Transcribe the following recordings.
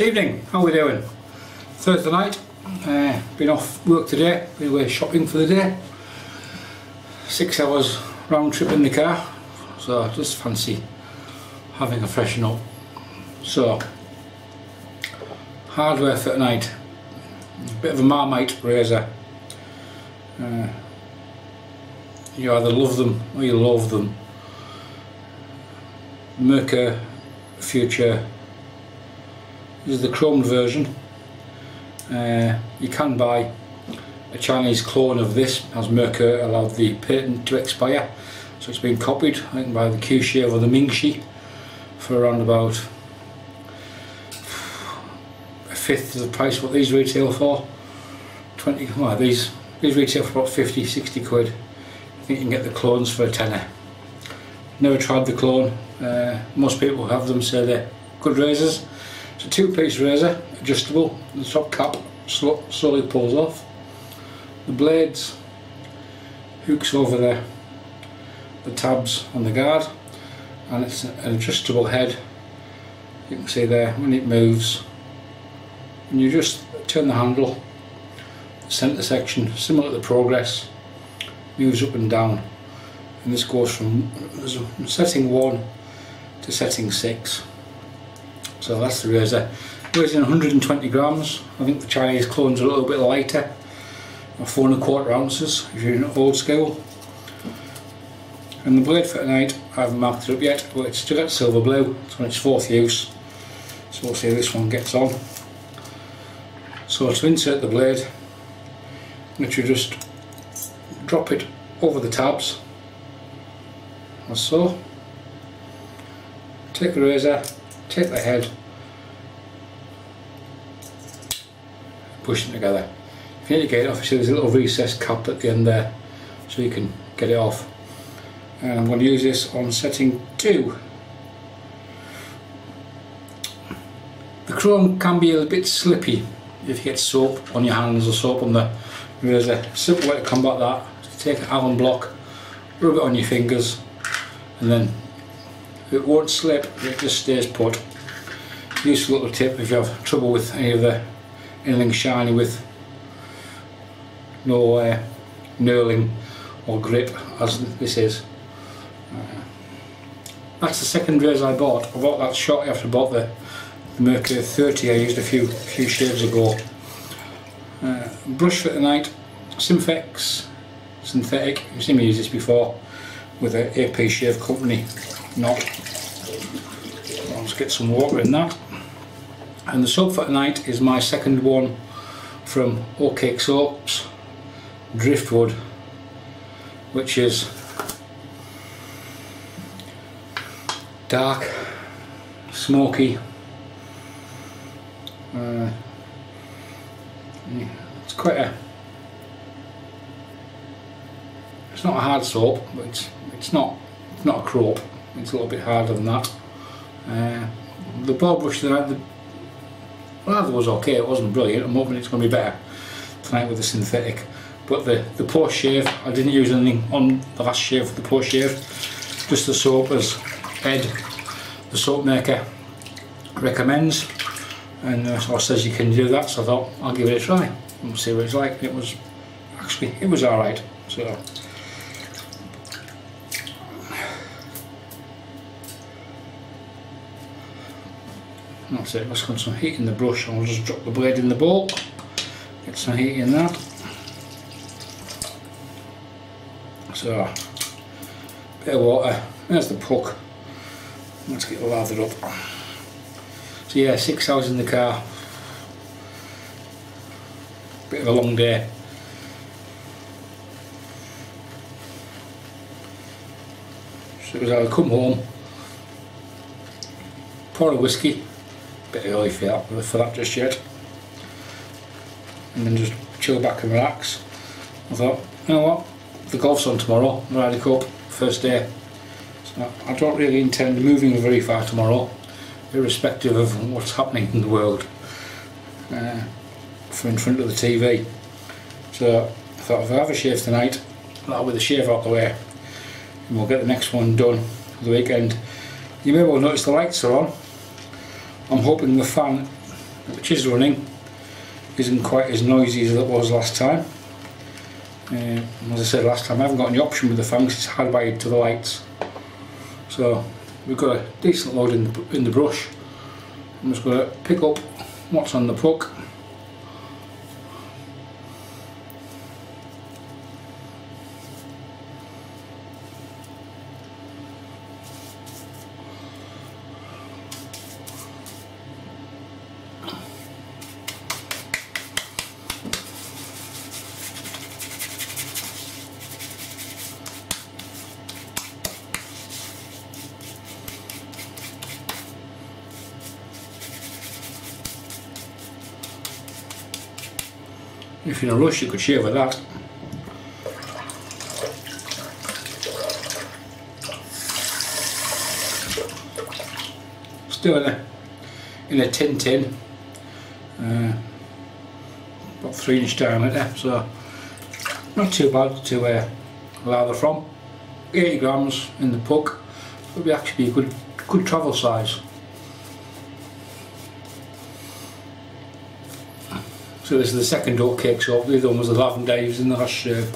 Evening, how we doing? Thursday night, uh, been off work today, been away shopping for the day. Six hours round trip in the car, so just fancy having a freshen up. So, hardware for tonight, bit of a Marmite razor. Uh, you either love them or you love them. Merkur Futur this is the chromed version. Uh, you can buy a Chinese clone of this as Merkur allowed the patent to expire. So it's been copied, I think by the Q-Shave or the Ming Shi for around about a fifth of the price what these retail for. 20, well these, these retail for about 50, 60 quid. I think you can get the clones for a tenner. Never tried the clone, uh, most people have them say they're good razors. It's a two-piece razor, adjustable. The top cap slowly pulls off. The blades hooks over there. The tabs on the guard, and it's an adjustable head. You can see there when it moves, and you just turn the handle. The centre section, similar to the Progress, moves up and down, and this goes from setting one to setting six. So that's the razor. Weighs in 120 grams. I think the Chinese clones are a little bit lighter. Four and a quarter ounces if you're in old school. And the blade for tonight, I haven't marked it up yet, but it's still got silver blue. It's on its fourth use. So we'll see how this one gets on. So to insert the blade, literally just drop it over the tabs, as so. Take the razor, take the head, push them together. If you need to get it off, see there's a little recessed cap at the end there, so you can get it off. And I'm going to use this on setting 2. The chrome can be a bit slippy if you get soap on your hands or soap on the There's A simple way to combat that, take an alum block, rub it on your fingers and then it won't slip, it just stays put. Useful little tip if you have trouble with any of the anything shiny with no uh, knurling or grip as this is. Uh, that's the second razor I bought. I bought that shortly after I bought the, the Merkur 30 I used a few few shaves ago. Uh, brush for the night, SimFix synthetic. You've seen me use this before with an AP Shave Company knot. Let's get some water in that. And the soap for tonight is my second one from Oatcake Soaps, Driftwood, which is dark, smoky. Uh, it's quite a. It's not a hard soap, but it's it's not it's not a croap. It's a little bit harder than that. Uh, the ball brush that the it was okay, it wasn't brilliant. I'm hoping it's going to be better tonight with the synthetic. But the, the post shave, I didn't use anything on the last shave for the post shave. Just the soap as Ed, the soap maker, recommends. And uh, so says you can do that, so I thought I'll give it a try and see what it's like. It was actually, it was alright. So That's it, let's get some heat in the brush. I'll just drop the blade in the bowl, get some heat in that. So, bit of water, there's the puck. Let's get lathered up. So yeah, six hours in the car. Bit of a long day. So as I come home, pour a whiskey, bit early for that, for that just yet. And then just chill back and relax. I thought, you know what, the golf's on tomorrow, Ryder Cup, first day. So I don't really intend moving very far tomorrow, irrespective of what's happening in the world, uh, from in front of the TV. So I thought if I have a shave tonight, that'll be the shave out the way, and we'll get the next one done for the weekend. You may well notice the lights are on. I'm hoping the fan which is running isn't quite as noisy as it was last time. Uh, as I said last time I haven't got any option with the fan because it's hardwired to the lights. So we've got a decent load in the, in the brush. I'm just going to pick up what's on the puck If you're in a rush you could with that. Still in a, in a tin tin. Uh, about three inch diameter so not too bad to uh, lather from. 80 grams in the puck would be actually a good good travel size. So this is the second Oatcake shop, the other one was the Lavin Dave's in the last shave.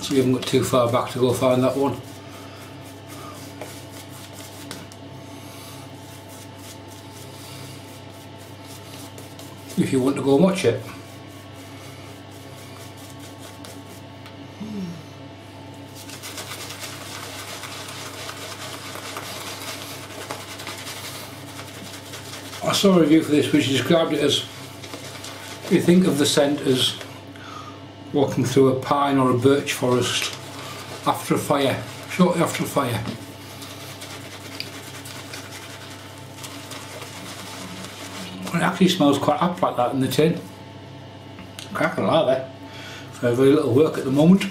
So we haven't got too far back to go find that one. If you want to go and watch it. Hmm. I saw a review for this which described it as you think of the scent as walking through a pine or a birch forest after a fire, shortly after a fire. It actually smells quite apt like that in the tin. Cracking like that. For very little work at the moment.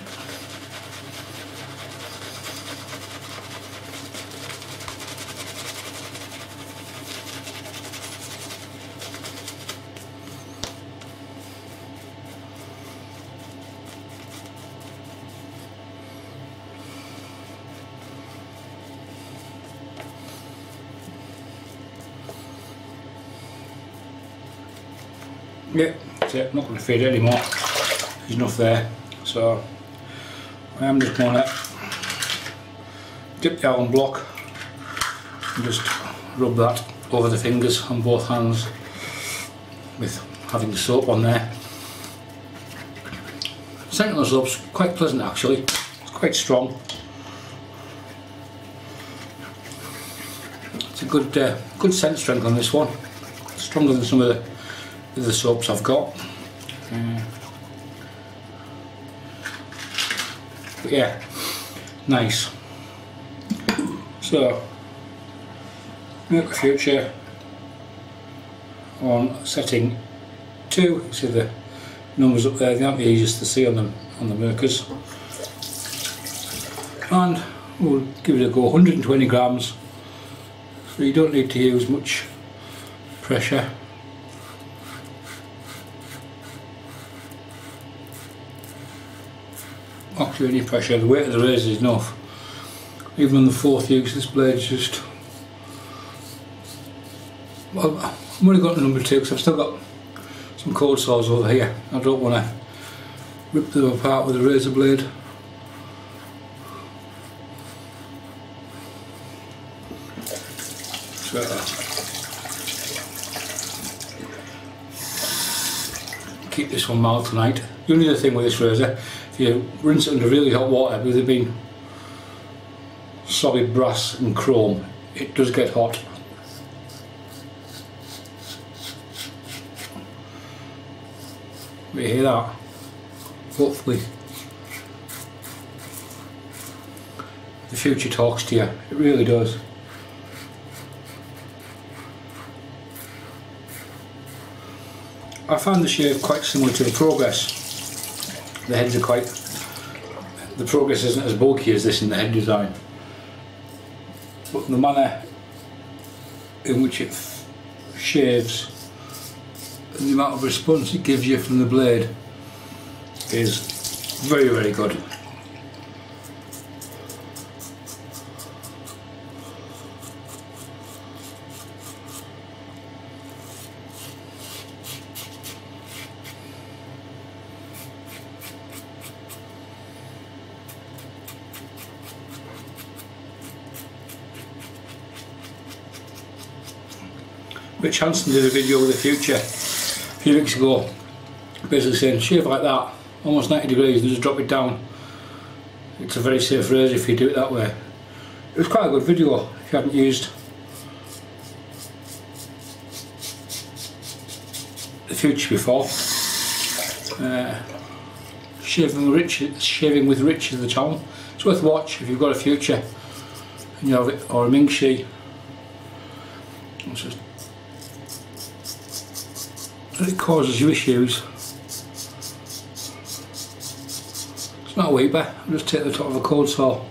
It, not going to feed it anymore. There's enough there. So I am just going to dip the alum block and just rub that over the fingers on both hands with having the soap on there. Scent of the soap's quite pleasant actually, it's quite strong. It's a good uh, good scent strength on this one, stronger than some of the the soaps I've got. Uh, but yeah, nice. So, Merkur Futur on setting 2, see the numbers up there, they aren't the easiest to see on them on the Merkurs. And we'll give it a go, 120 grams, so you don't need to use much pressure. Any pressure, the weight of the razor is enough. Even on the fourth use this blade's just well, I've only got the number two because I've still got some cold sores over here. I don't want to rip them apart with a razor blade. So, keep this one mild tonight. The only other thing with this razor you rinse it under really hot water with it being solid brass and chrome. It does get hot. You hear that? hopefully. The Futur talks to you. It really does. I found the shave quite similar to the Progress the heads are quite the progress isn't as bulky as this in the head design. But the manner in which it shaves and the amount of response it gives you from the blade is very very good Rich Hanson did a video with the Futur a few weeks ago, basically saying shave like that, almost 90 degrees and just drop it down. It's a very safe razor if you do it that way. It was quite a good video if you haven't used the Futur before. Uh, shaving, rich, shaving with Rich is the channel. It's worth watch if you've got a Futur and you have it, or a Ming Shi. It's just it causes you issues. It's not a weeper, I'll just take the top of a cold saw.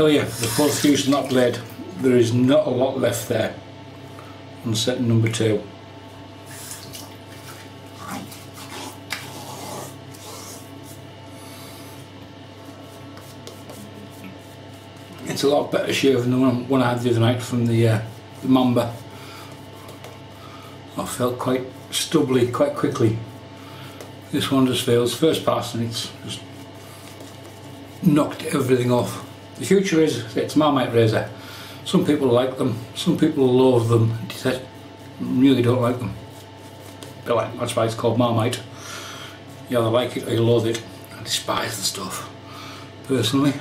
Tell you, the fuse not blade, there is not a lot left there on setting number two. It's a lot better shave than the one I had the other night from the, uh, the Mamba. I felt quite stubbly quite quickly. This one just fails first pass and it's just knocked everything off. The Futur is it's Marmite razor. Some people like them, some people loathe them, and really don't like them. But like, that's why it's called Marmite. You either like it or you loathe it. I despise the stuff, personally.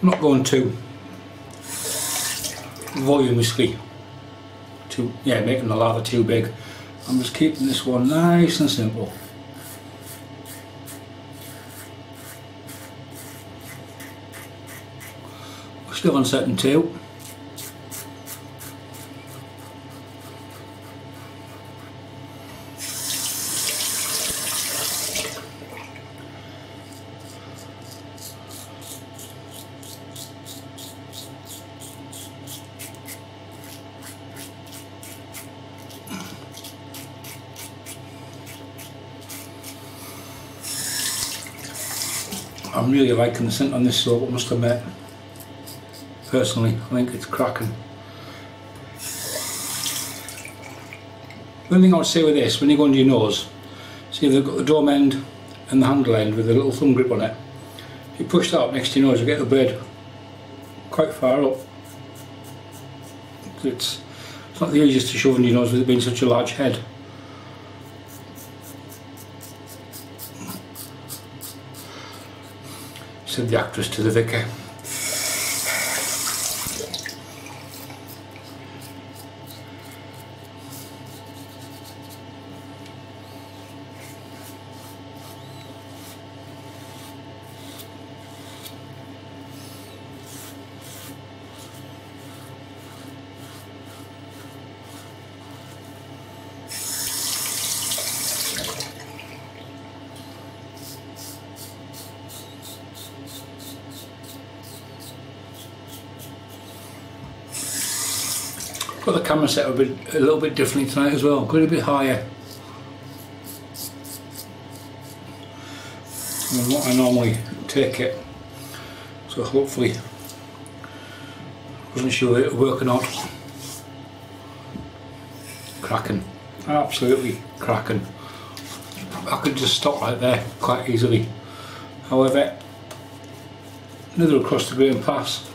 I'm not going too voluminously too, yeah, making the lather too big. I'm just keeping this one nice and simple. We're still on setting two. Liking the scent on this soap, I must admit. Personally, I think it's cracking. One thing I would say with this, when you go under your nose, see they've got the dome end and the handle end with a little thumb grip on it. If you push that up next to your nose, you get the blade quite far up. It's, it's not the easiest to shove under your nose with it being such a large head. Said the actress to the vicar. Got the camera set a, bit, a little bit differently tonight as well, got a bit higher than what I normally take it. So hopefully, wasn't sure it would work or not. Cracking, absolutely cracking. I could just stop right there quite easily. However, another across the Green Pass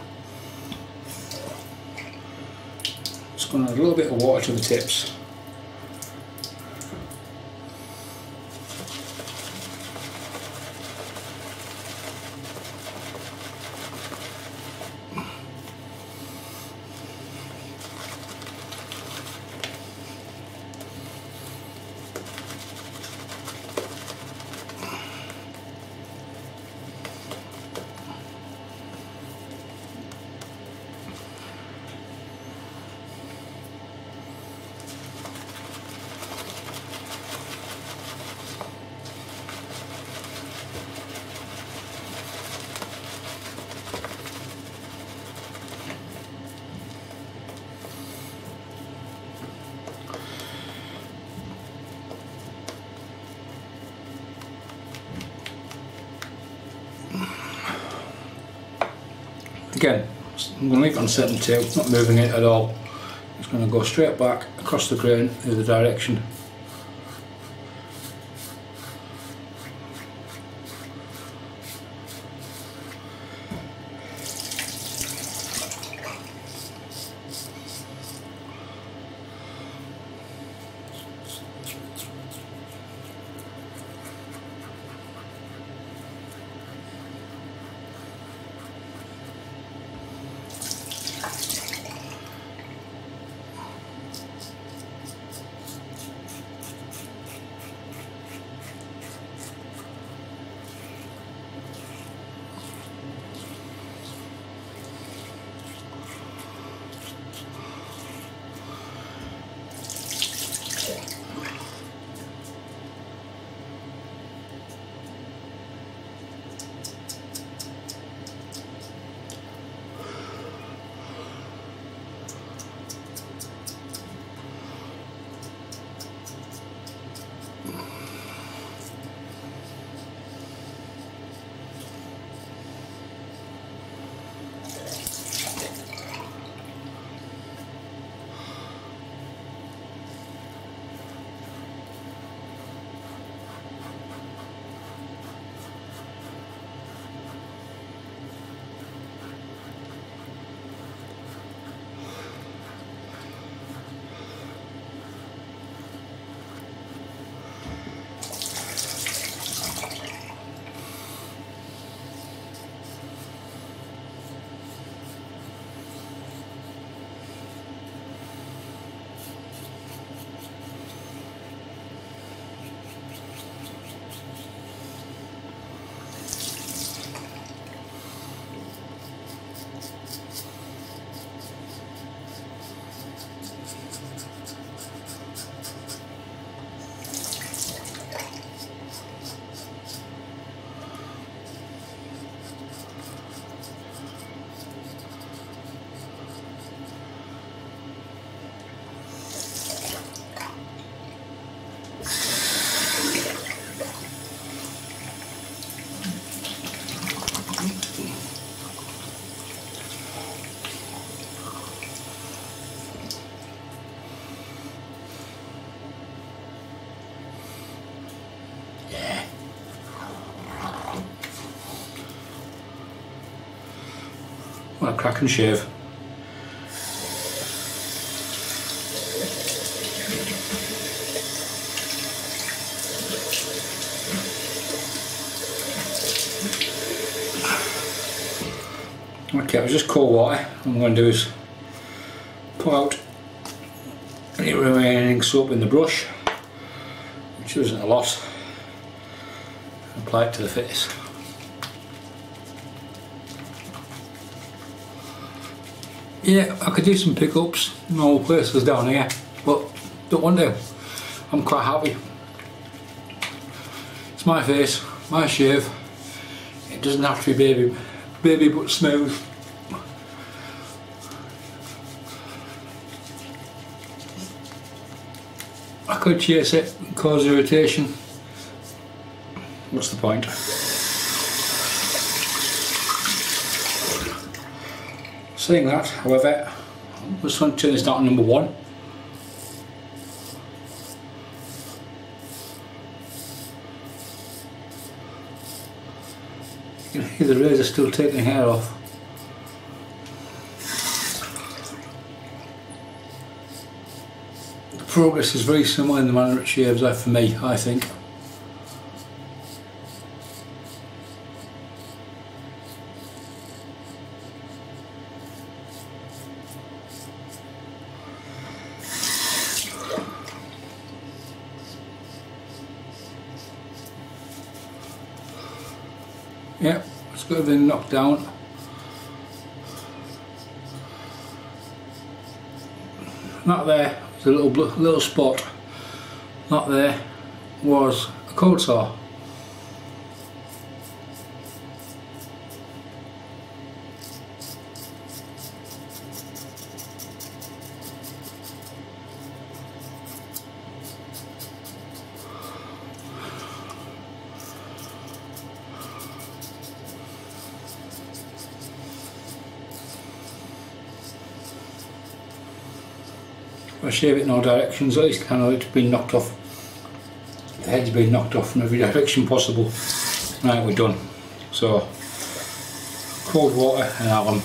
a little bit of water to the tips. Again, I'm going to leave it on 72, not moving it at all. It's going to go straight back across the grain in the direction. Crack and shave. Okay, it was just cold water. What I'm going to do is pull out any remaining soap in the brush, which isn't a lot, apply it to the face. Yeah, I could do some pickups in all places down here, but don't want to. I'm quite happy. It's my face, my shave. It doesn't have to be baby, baby but smooth. I could chase it and cause irritation. What's the point? Saying that, however, I'm just going to turn this down to number one. You can hear the razor still taking hair off. The progress is very similar in the manner it shaves out for me, I think. It's got everything knocked down. Not there, it's a little little spot. Not there was a cold saw. I shave it in all directions, at least I know it's been knocked off. The head's been knocked off from every direction possible. Right, we're done. So, cold water and alum.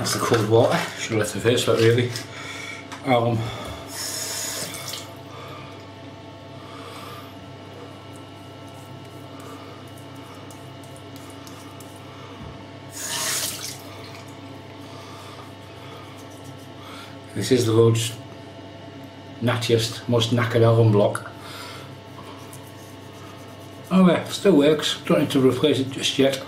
That's the cold really. Um, this is the world's nattiest, most knackered alum block. Oh yeah, still works. Don't need to replace it just yet.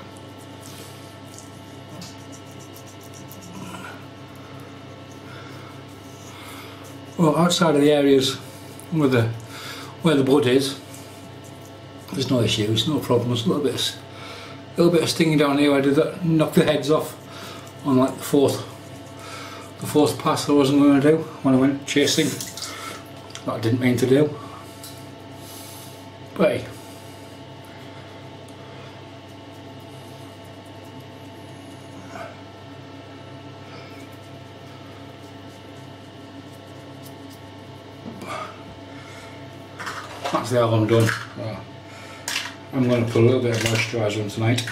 Well, outside of the areas where the where the blood is, there's no issues, no problems. A little bit, of, a little bit of stinging down here. I did that, knock the heads off on like the fourth, the fourth pass. I wasn't going to do when I went chasing. That I didn't mean to do. But hey, the alum done. Uh, I'm going to put a little bit of moisturiser on tonight.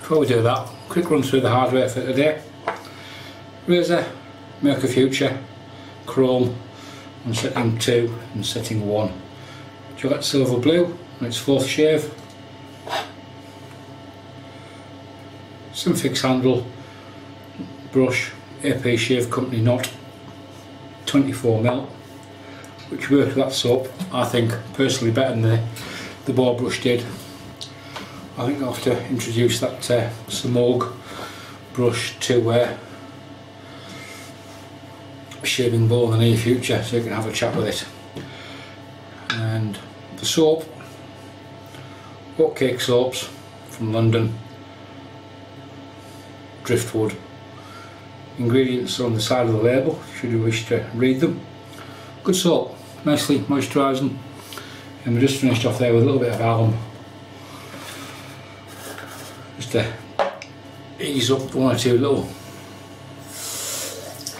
Before we do that, quick run through the hardware for today. Razer, Merkur Futur, Chrome on setting 2 and setting 1. Gillette Silver Blue on its fourth shave. SimFix handle brush, AP Shave Company Knot 24mm which worked that soap I think personally better than the, the ball brush did I think I'll have to introduce that uh, Semogue brush to uh, shaving ball in the near future so you can have a chat with it. And the soap, Oatcake soaps from London, driftwood. Ingredients on the side of the label should you wish to read them. Good salt, nicely moisturising and we just finished off there with a little bit of alum just to ease up one or two little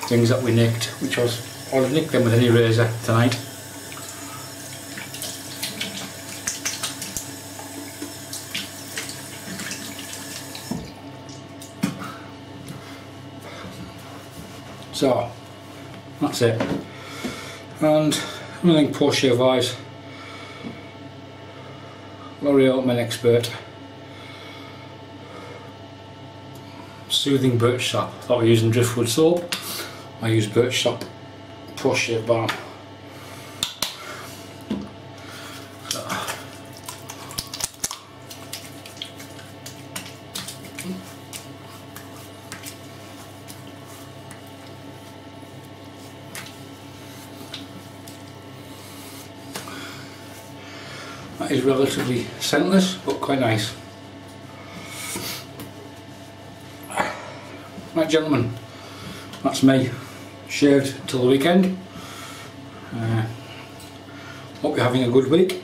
things that we nicked, which was, I'll have nicked them with any razor tonight. That's it. And post shave wise, L'Oreal Men Expert. Soothing Birch Sap. I thought we were using driftwood soap. I use Birch Sap Shave Balm. That is relatively scentless but quite nice. Right gentlemen, that's me shaved till the weekend. Uh, hope you're having a good week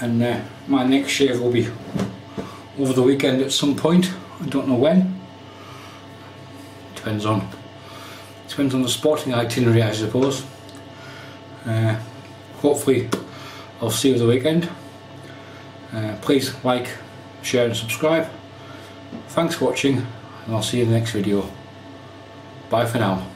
and uh, my next shave will be over the weekend at some point, I don't know when. Depends on depends on the sporting itinerary I suppose. Uh, hopefully I'll see you the weekend. Uh, please like, share and subscribe. Thanks for watching and I'll see you in the next video. Bye for now.